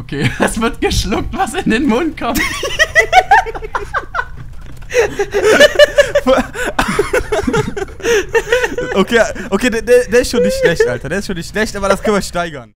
Okay, es wird geschluckt, was in den Mund kommt. Okay, okay, der, der, ist schon nicht schlecht, Alter. Der ist schon nicht schlecht, aber das können wir steigern.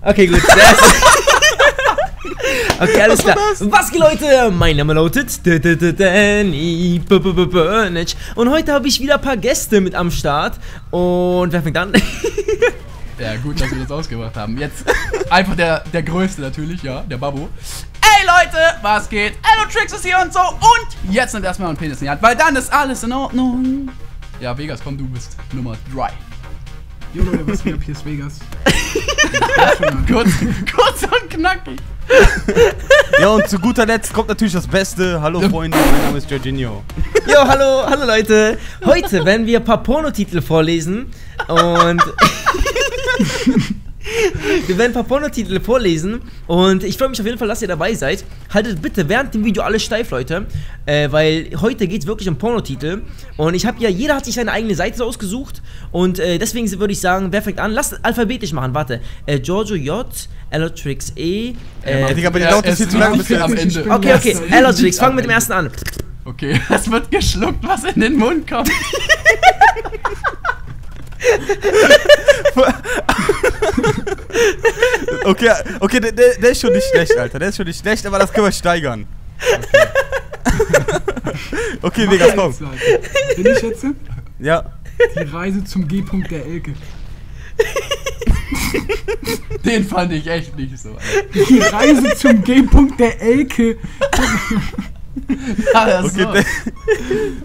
Okay, gut. Das- okay, alles klar. Was geht, Leute? Mein Name lautet Danny Burnage. Und heute habe ich wieder ein paar Gäste mit am Start. Und wer fängt an? Gut, dass wir das ausgemacht haben. Jetzt einfach der, der Größte natürlich, ja, der Babu. Ey Leute, was geht? Hello Tricks ist hier und so. Und jetzt nimmt erstmal mein Penis in die Hand, weil dann ist alles in Ordnung. Ja, Vegas, komm, du bist Nummer 3. Jo Leute, was geht ab? Hier ist Vegas. Kurz, kurz und knackig. Ja, und zu guter Letzt kommt natürlich das Beste. Hallo Freunde, mein Name ist Jorginho. Jo, hallo, hallo Leute. Heute werden wir ein paar Pornotitel vorlesen. Und. Wir werden ein paar Pornotitel vorlesen und ich freue mich auf jeden Fall, dass ihr dabei seid. Haltet bitte während dem Video alles steif, Leute, äh, weil heute geht es wirklich um Pornotitel. Und ich habe ja, jeder hat sich seine eigene Seite ausgesucht und äh, deswegen würde ich sagen, wer fängt an? Lasst alphabetisch machen, warte. Äh, Giorgio J, Elotrix E. Äh, Ja, Digga, aber die Ja, dauert es viel zu ist nicht bis wir am Ende. okay, okay. Elotrix, fang mit dem ersten an. Okay, es wird geschluckt, was in den Mund kommt. Okay, okay, der, der, der ist schon nicht schlecht, Alter. Der ist schon nicht schlecht, aber das können wir steigern. Okay, Vegas, komm. Bin ich jetzt? Ja. Die Reise zum G-Punkt der Elke. Den fand ich echt nicht so. Die Reise zum G-Punkt der Elke. Alter. Okay,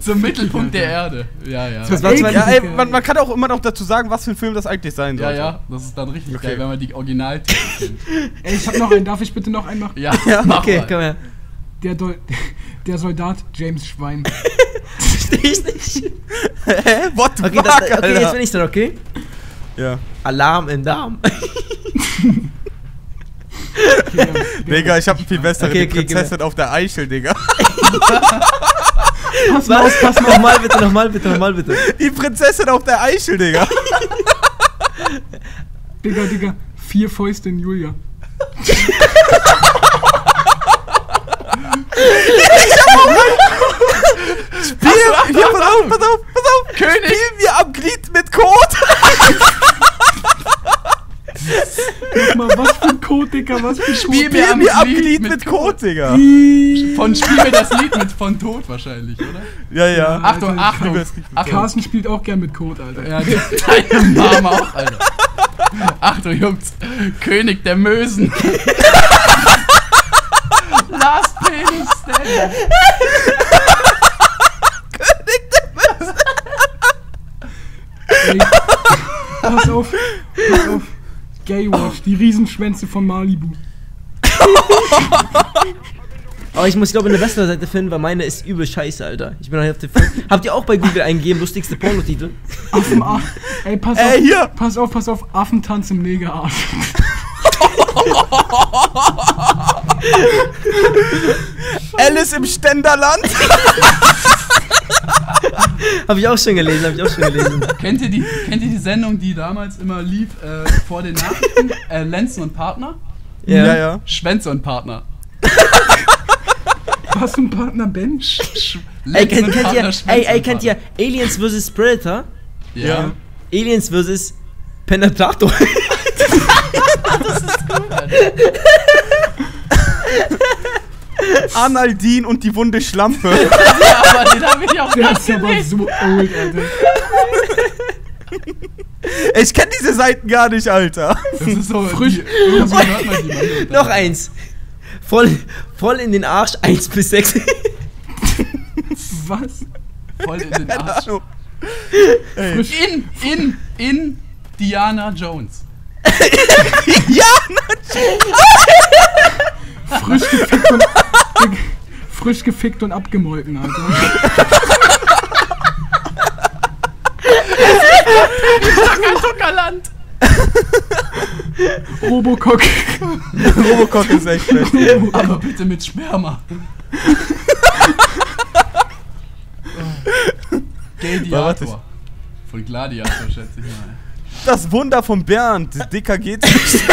so. Zum Mittelpunkt der Erde. Ja, ja. Das zwar ja, ey, man, man kann auch immer noch dazu sagen, was für ein Film das eigentlich sein Ja, sollte. ja, das ist dann richtig Okay. geil, wenn man die Originaltitel kennt. Ey, ich hab noch einen. Darf ich bitte noch einen machen? Ja, mach Okay, mal. komm her. Der, Dol der Soldat James Schwein. Versteh ich nicht. Hä? What the Okay, fuck, das, okay Alter? jetzt bin ich dran, okay? ja. Alarm im Darm. Okay, Digga, ich hab einen viel besseren. Okay, okay, Prinzessin auf der Eichel, Digga. Pass mal auf, pass mal auf. Nochmal bitte, nochmal bitte, nochmal bitte. Die Prinzessin auf der Eichel, Digga. Digga, Digga. Vier Fäuste in Julia. Spiel, hier, pass auf, pass auf, pass auf. König! Spielen wir am Glied mit Kot. Guck mal, was für ein Code, Digga, was für ein Spiel Code. mir Spielen wir am Glied Glied mit mit Kot. Kot, Digga. Von Spiel mir das Lied mit von Tod wahrscheinlich, oder? Ja, ja. Achtung, Alter, Achtung! Spiel mir Lied Achtung. Carsten spielt auch gern mit Code, Alter. Ja, deine Mama auch, Alter. Achtung, Jungs. König der Mösen. Last Penis Stand. Ey, pass auf, pass auf. Gaywash, die Riesenschwänze von Malibu. Aber ich muss, glaube ich, eine bessere Seite finden, weil meine ist übel scheiße, Alter. Ich bin noch nicht auf der Habt ihr auch bei Google eingegeben, lustigste Pornotitel? Affen, Aff, ey, pass Ey, auf, hier. pass auf, pass auf, Affentanz im Negerarsch. Alice im Ständerland. Hab ich auch schon gelesen, hab ich auch schon gelesen. Kennt ihr, die, kennt ihr die Sendung, die damals immer lief äh, vor den Nachrichten? Äh, Lenzen und Partner? Ja, ja. Schwänze und Partner. Was für ein Partner Ben? Sch Sch Ey, Lenzen kennt, und kennt Partner, ihr, ey, ey, kennt ihr Aliens vs. Predator? Ja. Ja. Aliens vs. Penetrator. Arnaldin und die wunde Schlampe. ja, aber den hab ich auch Der ist aber so old, Alter. Ich kenne diese Seiten gar nicht, Alter. Das ist so Frisch. Die, irgendwie hört man die Mann Noch eins. Voll, voll in den Arsch, 1 bis 6. Was? Voll in den Arsch. Frisch, In, in, in Diana Jones. Ja, frisch gefickt und, frisch gefickt und abgemolken, Alter. Zuckerland. Robocock. Robocock ist echt schlecht. Robocock. Aber bitte mit Sperma. oh. Gladiator. Von Gladiator, schätze ich mal. Das Wunder von Bernd. Dicker geht's nicht.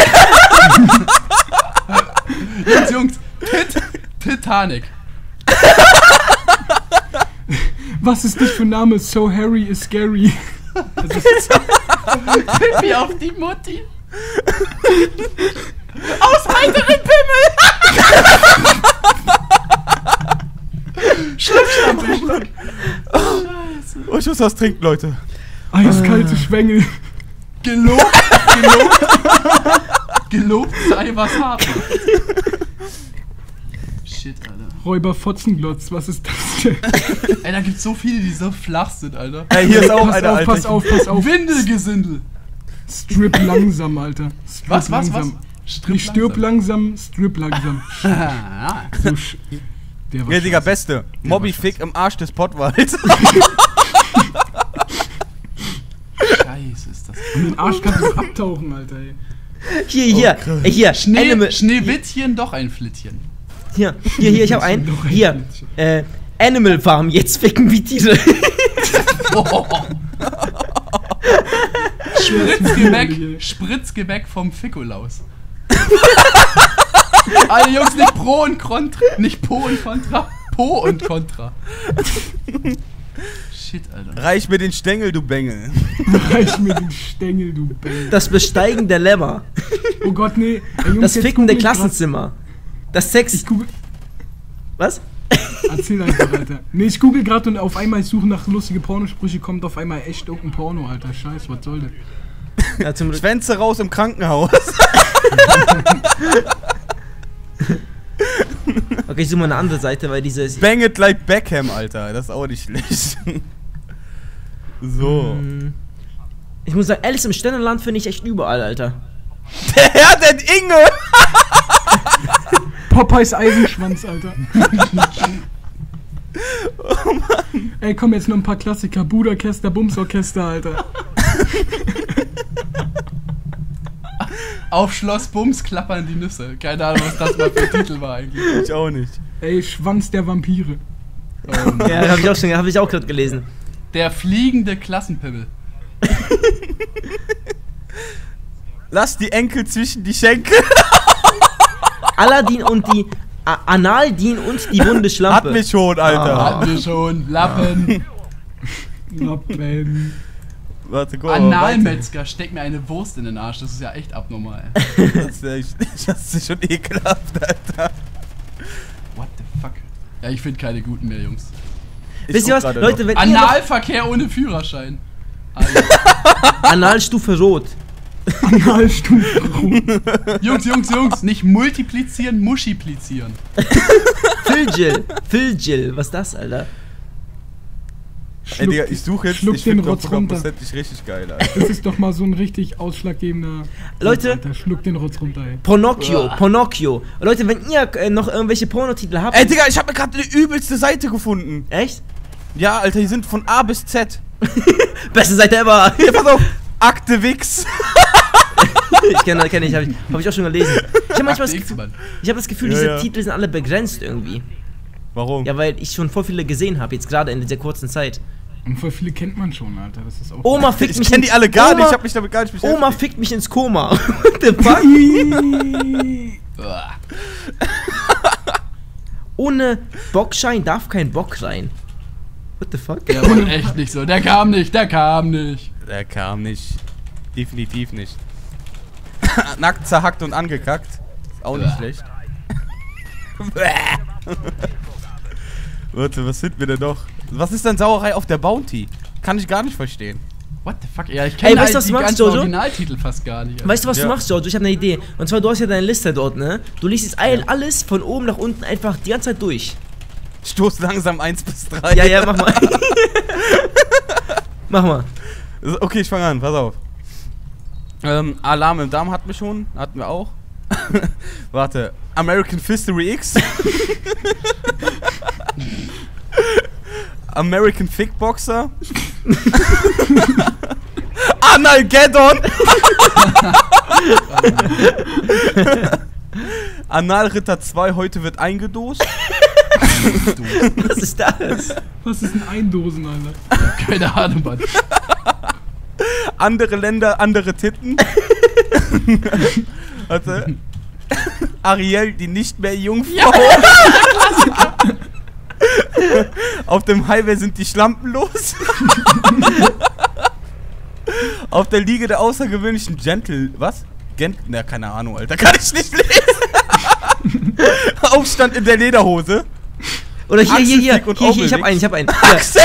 Jungs, Jungs, Pit Titanic. Was ist das für ein Name? So Harry is scary. Pippi auf die Mutti. Aus heiterem Pimmel. Schlupf, Schlupf, Oh, ich muss was trinken, Leute. eiskalte Schwengel. Gelobt, gelobt. gelobt sei was haben. Shit, Alter. Räuber Fotzenglotz, was ist das denn? Ey, da gibt's so viele, die so flach sind, Alter. Ey, hier ist auch pass einer, auf, Alter. pass auf, pass auf. Windelgesindel. Strip langsam, Alter. Strip Was, was, was? langsam. Nicht stirb langsam, strip langsam. Ah, So sch der war Ja, Digga. Beste. Moby Fick im Arsch des Pottwalds. Scheiße ist das. In den Arsch kannst du abtauchen, Alter. Ey. Hier, hier, äh, hier, Schnee, Schneewittchen, doch ein Flittchen. Hier, hier, hier, ich hab einen. Hier, äh, Animal Farm, jetzt ficken wie diese. Oh. Spritzgebäck, Spritzgebäck vom Ficolaus. Alle Jungs, nicht Pro und Contra. Nicht Po und Contra. Po und Contra. Shit, Alter. Reich mir den Stängel, du Bengel. Reich mir den Stängel, du Bell. Das Besteigen der Lämmer. Oh Gott, nee. Ey, Jungs, Das Ficken der Klassenzimmer. Das Sex. Ich google. Was? Erzähl einfach, Alter. Nee, ich google gerade und auf einmal ich suche nach lustige Pornosprüche, kommt auf einmal echt irgendein Porno, Alter. Scheiß, was soll das? Ja, zum. Schwänze raus im Krankenhaus. Okay, ich suche mal eine andere Seite, weil diese ist. Bang it like Beckham, Alter. Das ist auch nicht schlecht. So. Ich muss sagen, Alice im Sternenland finde ich echt überall, Alter. Der Herr den Inge! Popeyes Eisenschwanz, Alter. Ey, komm, jetzt noch ein paar Klassiker. Budorchester, Bumsorchester, Alter. Auf Schloss Bums klappern die Nüsse. Keine Ahnung, was das mal für ein Titel war eigentlich. Ich auch nicht. Ey, Schwanz der Vampire. Ähm, Ja, habe ich auch schon, habe ich auch gerade gelesen. der fliegende Klassenpimmel. Lass die Enkel zwischen die Schenkel. Aladdin und die A Analdin und die wunde Schlampe. Hat mich schon, Alter. Ah. Hatten wir schon. Lappen. Lappen. Warte, guck mal. Analmetzger steckt mir eine Wurst in den Arsch. Das ist ja echt abnormal. Das ist, echt, das ist schon ekelhaft, Alter. What the fuck? Ja, ich finde keine guten mehr, Jungs. Ich Wisst ihr was? Leute, noch. wenn Analverkehr ohne Führerschein. Alter. Analstufe Rot. Analstufe. Jungs, Jungs, Jungs, nicht multiplizieren, muschiplizieren. Philgil. Philgil. Was ist das, Alter? Ey, Digga, ich suche jetzt. schluck ich den finde Rotz runter. hundertprozentig richtig geil, Alter. Das ist doch mal so ein richtig ausschlaggebender. Leute, Alter, schluck den Rotz runter, ey. Pinocchio. Uah. Pinocchio. Leute, wenn ihr äh, noch irgendwelche Pornotitel habt. Ey, Digga, ich habe mir gerade eine übelste Seite gefunden. Echt? Ja, Alter, die sind von A bis Z. Beste Seite ever. Hier, pass auf. Akte Wix. ich kenne, kenne ich, habe ich, hab ich auch schon gelesen. Ich habe manchmal das, Gefühl- ich hab das Gefühl, Ja, diese ja. Titel sind alle begrenzt irgendwie. Warum? Ja, weil ich schon voll viele gesehen habe, jetzt gerade in dieser kurzen Zeit. Und voll viele kennt man schon, Alter. Das ist auch. Oma fickt ich mich kenne die alle gar Oma, nicht, ich habe mich damit gar nicht beschäftigt. Oma fickt mich ins Koma. What the fuck? Ohne Bockschein darf kein Bock rein. What the fuck? Der war echt nicht so. Der kam nicht, der kam nicht. Der kam nicht. Definitiv nicht. Nackt zerhackt und angekackt. Ist auch nicht schlecht. Warte, was sind wir denn noch? Was ist denn Sauerei auf der Bounty? Kann ich gar nicht verstehen. What the fuck? Ja, ich kenne weißt du, halt was die du machst, ganzen Jojo? Originaltitel fast gar nicht. Weißt du, was Ja. du machst, George? Ich habe eine Idee. Und zwar, du hast ja deine Liste dort, ne? Du liest jetzt all- alles von oben nach unten einfach die ganze Zeit durch. Stoß langsam 1 bis 3. Ja, ja, mach mal. mach mal. Okay, ich fange an, pass auf. Ähm, Alarm im Darm hatten wir schon, hatten wir auch. Warte, American Fistery X. American Fickboxer. Analgeddon. Analritter 2, heute wird eingedost. Was ist das? Was ist ein Eindosen, Alter? Keine Ahnung, Mann. Andere Länder, andere Titten. Warte. Ariel, die nicht mehr Jungfrau. Auf dem Highway sind die Schlampen los. Auf der Liga der außergewöhnlichen Gentle. Was? Gent. Na, keine Ahnung, Alter. Kann ich nicht lesen. Aufstand in der Lederhose. Oder hier, hier, hier. Axel, Fick und Hier, hier, ich hab einen, ich hab einen. Hier. Axel.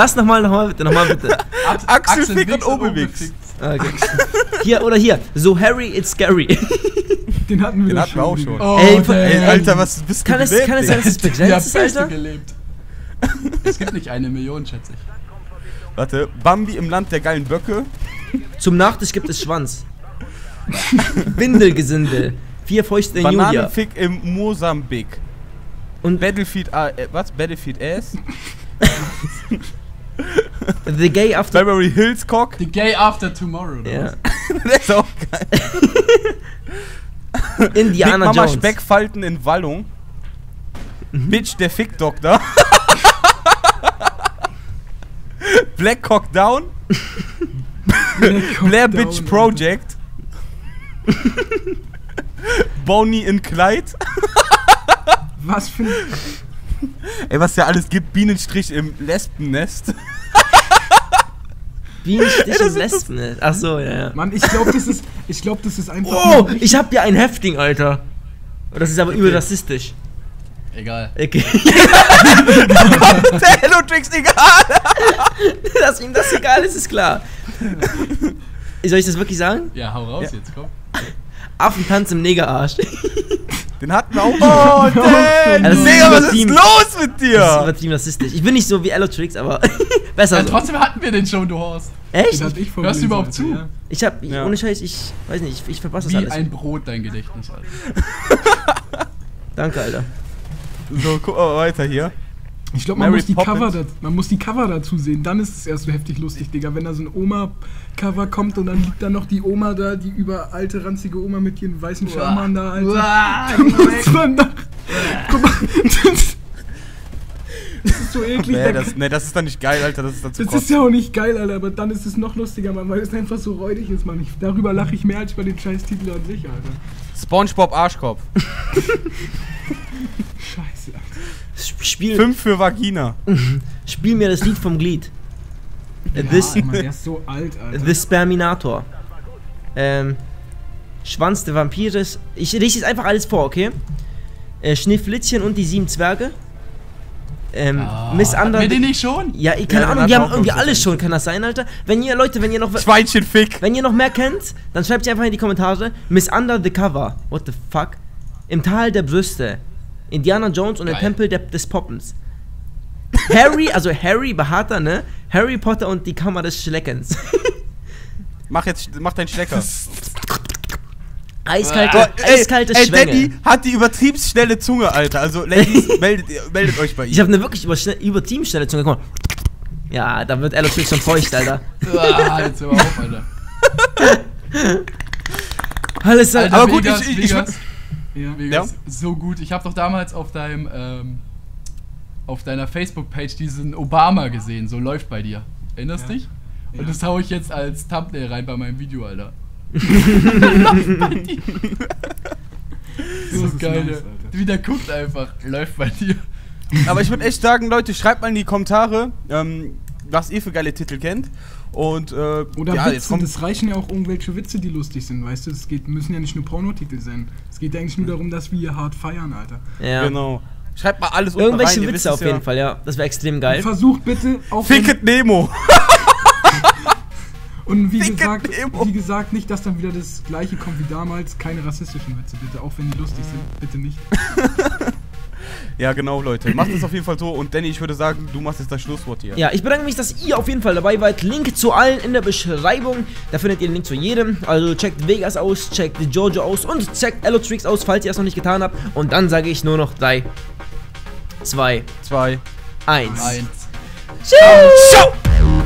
Was? Nochmal, nochmal bitte, nochmal bitte. Ab- Axel Fick Wix und Obelix. Obelix. Okay. Hier, oder hier. So Harry, it's scary. Den hatten wir, Den hatten wir auch schon. Oh, Ey. Ey, Alter, was bist du Kann es, gewählt, kann es sein, dass es begrenzt ist, Alter? gelebt. Es gibt nicht eine Million, schätze ich. Warte, Bambi im Land der geilen Böcke. Zum Nachtisch gibt es Schwanz. Windelgesindel. Vier in Julia. Bananenfick im Mosambik. Und Battlefield A, äh, was? Battlefield S? The Gay After... Beverly Hills Cock. The Gay After Tomorrow. oder Ja. Der ist auch geil. Big Indiana Mama Jones. Speckfalten in Wallung. Bitch, der Fick-Doktor. Black Cock Down. Blair Bitch Project. Bonnie in Kleid. Was für ein. Ey, was ja alles gibt. Bienenstrich im Lesbennest. Bienenstich das und ist Lesben. Ach so, ja, ja. Mann, ich glaube, das ist. Ich glaube, das ist einfach. Oh, ich hab hier ein Häftling, Alter. Das ist aber übel rassistisch. Egal. Okay. der Hello Tricks, egal. Dass ihm das egal ist, ist klar. Soll ich das wirklich sagen? Ja, hau raus Ja. jetzt, komm. Affentanz im Negerarsch. Den hatten wir auch Oh, damn. das ist Digga, was ist los mit Das ist dir? übertrieben rassistisch. Ich bin nicht so wie Allotrix, aber besser Ja, so. trotzdem hatten wir den schon, du Horst. Echt? Den ich Hörst du überhaupt vorgelesen, zu? Alter, Ich hab, ich, Ja. ohne Scheiß, ich weiß nicht, ich, ich verpasse das Wie alles. ein Brot dein Gedächtnis, Alter. Danke, Alter. So, guck mal weiter hier. ja. Ich glaube, man, muss die. Cover da, man muss die Cover dazu sehen. Dann ist es erst so heftig lustig, Digga. Wenn da so ein Oma-Cover kommt und dann liegt da noch die Oma da, die über alte, ranzige Oma mit ihren weißen Schamhaaren da, Alter. Uah, Da muss man nach. Guck mal. Das ist so eklig. Nee da- das, nee, das ist dann nicht geil, Alter. Das ist dann zu Das ist kotzen. ja auch nicht geil, Alter, aber dann ist es noch lustiger, Mann, weil es einfach so räudig ist, Mann. Ich, darüber lache ich mehr als bei den scheiß Titel an sich, Alter. Spongebob Arschkopf. Scheiße, Alter. Sp- Spiel, Fünf für Vagina. spiel mir das Lied vom Glied. Äh, This, Ja, Mann, der ist so alt, Alter. The Sperminator. Ähm, Schwanz der Vampires. Ich lese jetzt einfach alles vor, okay? Äh, Schneeflittchen und die sieben Zwerge. Ähm, Ah, Miss Under. wir den nicht schon? Ja, ich- keine Ja, Ahnung, er haben irgendwie alles schon, kann das sein, Alter? Wenn ihr, Leute, wenn ihr noch, Schweinchenfick. wenn ihr noch mehr kennt, dann schreibt sie einfach in die Kommentare. Miss Under the Cover. What the fuck? Im Tal der Brüste. Indiana Jones und der Geil. Tempel der, des Poppens. Harry, also Harry behaarter, ne? Harry Potter und die Kammer des Schleckens. Mach jetzt, mach deinen Schlecker. Eiskalte, Ah. eiskalte ey, Schwänge. Daddy hat die übertrieben schnelle Zunge, Alter. Also, Ladies, meldet, meldet euch bei ihm. Ich habe eine wirklich überschne- übertrieben schnelle Zunge. Guck mal. Ja, da wird Alotrix schon feucht, Alter. Uah, jetzt hör mal auf, Alter. Alles Alter, Aber gut, Vegas, ich- ich- ich Vegas, Ja. Vegas, so gut. Ich habe doch damals auf deinem, ähm, auf deiner Facebook-Page diesen Obama gesehen. So läuft bei dir. Erinnerst Ja. dich? Und Ja. das hau ich jetzt als Thumbnail rein bei meinem Video, Alter. Läuft bei dir. So Das ist geil, nice. Wie der guckt einfach. Läuft bei dir. Aber ich würde echt sagen, Leute, schreibt mal in die Kommentare, ähm, was ihr für geile Titel kennt. Und, äh, Oder ja, Witze, das reichen ja auch irgendwelche Witze, die lustig sind, weißt du? Es geht, müssen ja nicht nur Pornotitel sein. Es geht ja eigentlich nur darum, dass wir hier hart feiern, Alter. Ja. Genau. Schreibt mal alles unten Irgendwelche rein, Witze auf ja. jeden Fall, ja. Das wäre extrem geil. Versucht bitte auch. Ficket Nemo. Und wie Ficket gesagt, Nemo. wie gesagt, nicht, dass dann wieder das gleiche kommt wie damals. Keine rassistischen Witze, bitte. Auch wenn die lustig sind, bitte nicht. Ja, genau, Leute. Macht es auf jeden Fall so. Und Danny, ich würde sagen, du machst jetzt das Schlusswort hier. Ja, ich bedanke mich, dass ihr auf jeden Fall dabei wart. Link zu allen in der Beschreibung. Da findet ihr den Link zu jedem. Also checkt Vegas aus, checkt Jojo aus und checkt Allotrix aus, falls ihr es noch nicht getan habt. Und dann sage ich nur noch 3, 2, Zwei. 1. Eins. Tschüss! Ciao!